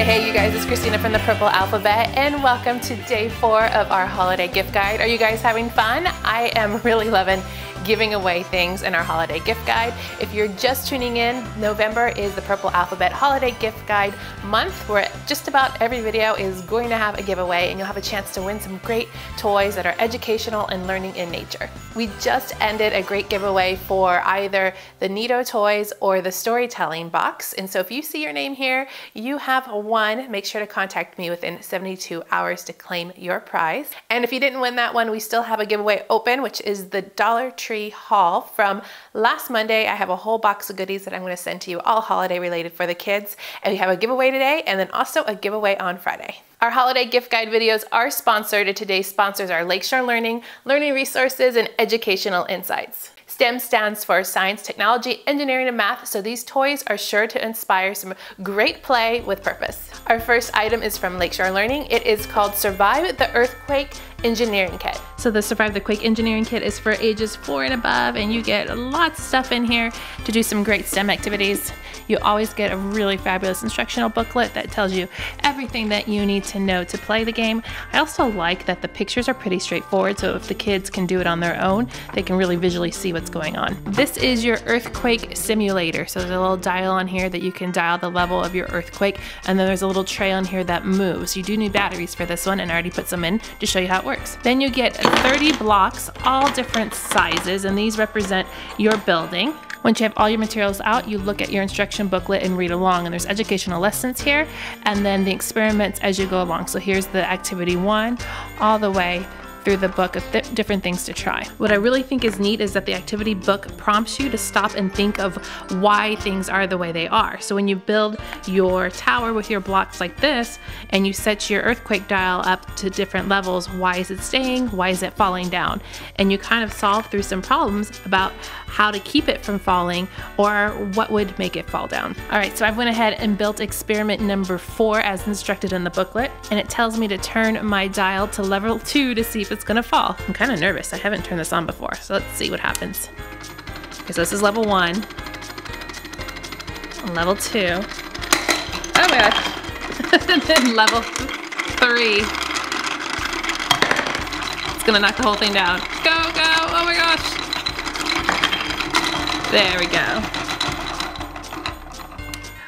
Hey, hey, you guys, it's Christina from the Purple Alphabet, and welcome to day four of our holiday gift guide. Are you guys having fun? I am really loving giving away things in our holiday gift guide. If you're just tuning in, November is the Purple Alphabet Holiday Gift Guide month where just about every video is going to have a giveaway and you'll have a chance to win some great toys that are educational and learning in nature. We just ended a great giveaway for either the Neato toys or the storytelling box. And so if you see your name here, you have won. Make sure to contact me within 72 hours to claim your prize. And if you didn't win that one, we still have a giveaway open, which is the Dollar Tree Haul from last Monday. I have a whole box of goodies that I'm going to send to you, all holiday related for the kids. And we have a giveaway today and then also a giveaway on Friday. Our holiday gift guide videos are sponsored and today's sponsors are Lakeshore Learning, Learning Resources, and Educational Insights. STEM stands for Science, Technology, Engineering, and Math, so these toys are sure to inspire some great play with purpose. Our first item is from Lakeshore Learning. It is called Survive the Earthquake engineering kit. So the Survive the Quake engineering kit is for ages four and above and you get lots of stuff in here to do some great STEM activities. You always get a really fabulous instructional booklet that tells you everything that you need to know to play the game. I also like that the pictures are pretty straightforward so if the kids can do it on their own, they can really visually see what's going on. This is your earthquake simulator. So there's a little dial on here that you can dial the level of your earthquake and then there's a little tray on here that moves. You do need batteries for this one and I already put some in to show you how it works. Then you get 30 blocks, all different sizes, and these represent your building. Once you have all your materials out, you look at your instruction booklet and read along. And there's educational lessons here, and then the experiments as you go along. So here's the activity one, all the way through the book of th different things to try. What I really think is neat is that the activity book prompts you to stop and think of why things are the way they are. So when you build your tower with your blocks like this and you set your earthquake dial up to different levels, why is it staying? Why is it falling down? And you kind of solve through some problems about how to keep it from falling or what would make it fall down. All right, so I went ahead and built experiment number four as instructed in the booklet and it tells me to turn my dial to level two to see it's gonna fall. I'm kind of nervous. I haven't turned this on before, so let's see what happens. Okay, so this is level one. Level two. Oh my gosh. and then level three. It's gonna knock the whole thing down. Go, go, oh my gosh. There we go.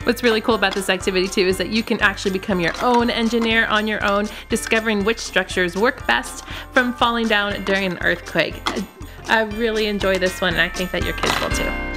What's really cool about this activity too is that you can actually become your own engineer on your own, discovering which structures work best from falling down during an earthquake. I really enjoy this one and I think that your kids will too.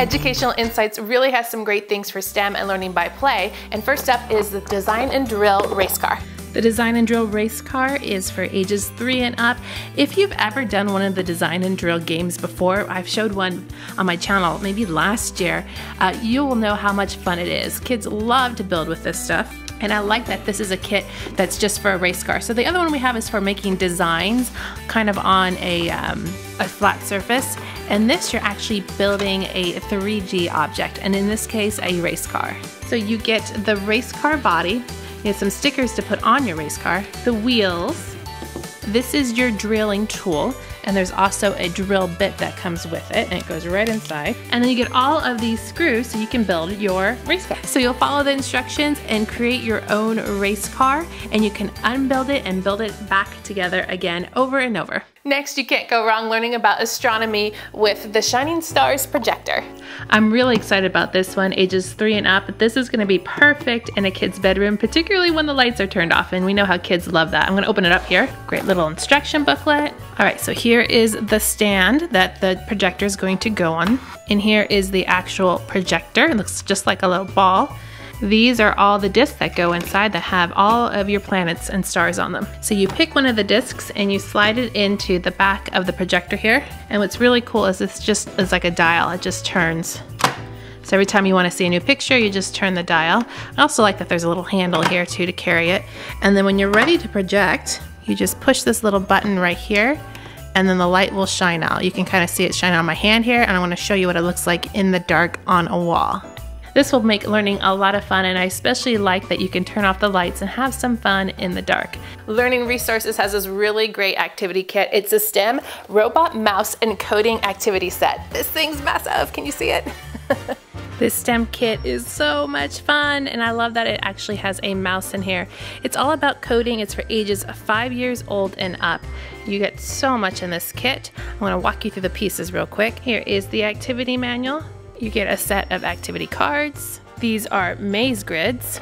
Educational Insights really has some great things for STEM and learning by play. And first up is the Design and Drill Race Car. The Design and Drill race car is for ages 3 and up. If you've ever done one of the Design and Drill games before, I've showed one on my channel maybe last year, uh, you will know how much fun it is. Kids love to build with this stuff. And I like that this is a kit that's just for a race car. So the other one we have is for making designs kind of on a, um, a flat surface. And this you're actually building a 3D object, and in this case, a race car. So you get the race car body, you have some stickers to put on your race car, the wheels. This is your drilling tool, and there's also a drill bit that comes with it, and it goes right inside. And then you get all of these screws so you can build your race car. So you'll follow the instructions and create your own race car, and you can unbuild it and build it back together again over and over. Next, you can't go wrong learning about astronomy with the Shining Stars projector. I'm really excited about this one, ages three and up. This is gonna be perfect in a kid's bedroom, particularly when the lights are turned off, and we know how kids love that. I'm gonna open it up here. Great little instruction booklet. All right, so here is the stand that the projector is going to go on. And here is the actual projector. It looks just like a little ball. These are all the discs that go inside that have all of your planets and stars on them. So you pick one of the discs and you slide it into the back of the projector here. And what's really cool is this just is like a dial, it just turns. So every time you want to see a new picture, you just turn the dial. I also like that there's a little handle here too to carry it. And then when you're ready to project, you just push this little button right here and then the light will shine out. You can kind of see it shine on my hand here and I want to show you what it looks like in the dark on a wall. This will make learning a lot of fun and I especially like that you can turn off the lights and have some fun in the dark. Learning Resources has this really great activity kit. It's a STEM robot mouse and coding activity set. This thing's massive, can you see it? This stem kit is so much fun and I love that it actually has a mouse in here. It's all about coding. It's for ages 5 years old and up. You get so much in this kit. I'm going to walk you through the pieces real quick. Here is the activity manual. You get a set of activity cards. These are maze grids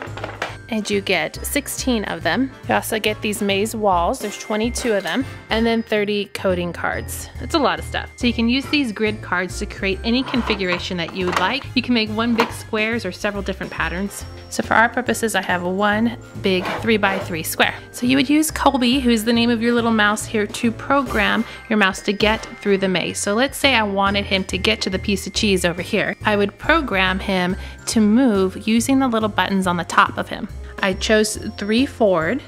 and you get 16 of them. You also get these maze walls, there's 22 of them, and then 30 coding cards. It's a lot of stuff. So you can use these grid cards to create any configuration that you would like. You can make one big squares or several different patterns. So for our purposes, I have one big three by three square. So you would use Colby, who's the name of your little mouse here, to program your mouse to get through the maze. So let's say I wanted him to get to the piece of cheese over here. I would program him to move using the little buttons on the top of him. I chose three forward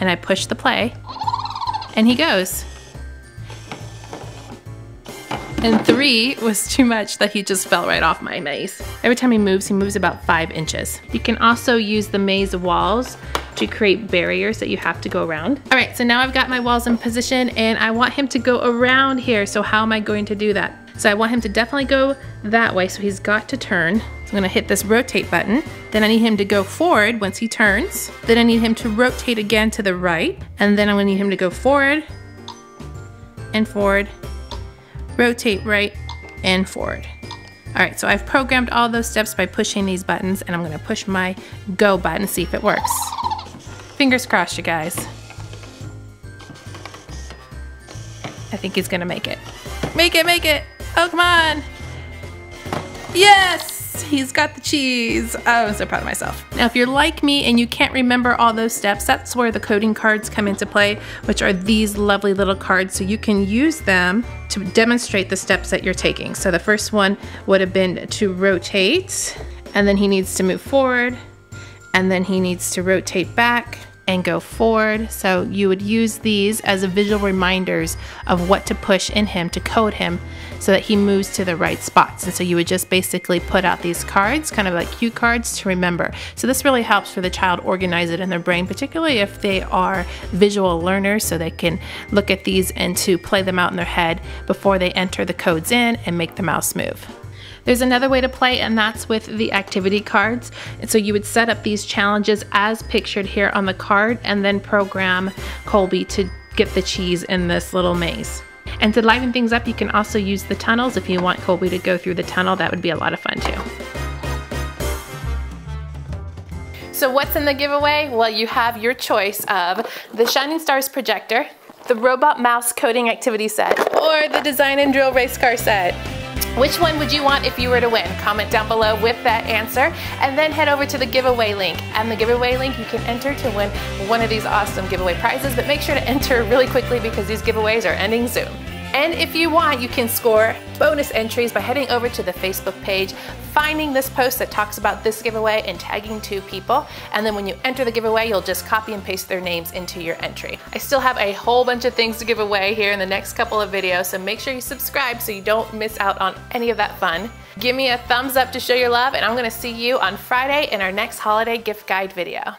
and I push the play and he goes. And three was too much that he just fell right off my maze. Every time he moves, he moves about five inches. You can also use the maze walls to create barriers that you have to go around. All right, so now I've got my walls in position and I want him to go around here. So how am I going to do that? So I want him to definitely go that way, so he's got to turn. So I'm gonna hit this rotate button. Then I need him to go forward once he turns. Then I need him to rotate again to the right. And then I'm gonna need him to go forward and forward, rotate right and forward. All right, so I've programmed all those steps by pushing these buttons and I'm gonna push my go button, see if it works. Fingers crossed, you guys. I think he's gonna make it. Make it, make it. Oh, come on. Yes, he's got the cheese. Oh, I'm so proud of myself. Now, if you're like me and you can't remember all those steps, that's where the coding cards come into play, which are these lovely little cards. So you can use them to demonstrate the steps that you're taking. So the first one would have been to rotate, and then he needs to move forward, and then he needs to rotate back, and go forward. So you would use these as a visual reminders of what to push in him to code him so that he moves to the right spots. And so you would just basically put out these cards, kind of like cue cards to remember. So this really helps for the child organize it in their brain, particularly if they are visual learners, so they can look at these and to play them out in their head before they enter the codes in and make the mouse move. There's another way to play and that's with the activity cards. And so you would set up these challenges as pictured here on the card and then program Colby to get the cheese in this little maze. And to liven things up, you can also use the tunnels. If you want Colby to go through the tunnel, that would be a lot of fun too. So what's in the giveaway? Well, you have your choice of the Shining Stars projector, the Robot Mouse Coding Activity Set, or the Design and Drill Race Car Set. Which one would you want if you were to win? Comment down below with that answer and then head over to the giveaway link. And the giveaway link, you can enter to win one of these awesome giveaway prizes, but make sure to enter really quickly because these giveaways are ending soon. And if you want, you can score bonus entries by heading over to the Facebook page, finding this post that talks about this giveaway and tagging two people. And then when you enter the giveaway, you'll just copy and paste their names into your entry. I still have a whole bunch of things to give away here in the next couple of videos, so make sure you subscribe so you don't miss out on any of that fun. Give me a thumbs up to show your love, and I'm gonna see you on Friday in our next holiday gift guide video.